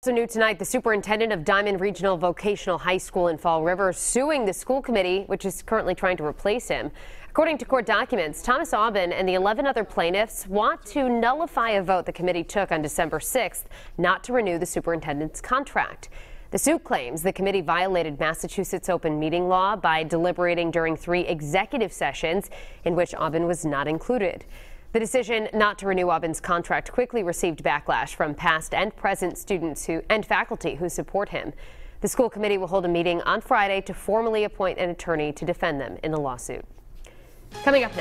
Also new tonight, the superintendent of Diman Regional Vocational High School in Fall River suing the school committee, which is currently trying to replace him. According to court documents, Thomas Aubin and the 11 other plaintiffs want to nullify a vote the committee took on December 6th not to renew the superintendent's contract. The suit claims the committee violated Massachusetts open meeting law by deliberating during three executive sessions in which Aubin was not included. The decision not to renew Aubin's contract quickly received backlash from past and present students who, and faculty who support him. The school committee will hold a meeting on Friday to formally appoint an attorney to defend them in the lawsuit. Coming up now.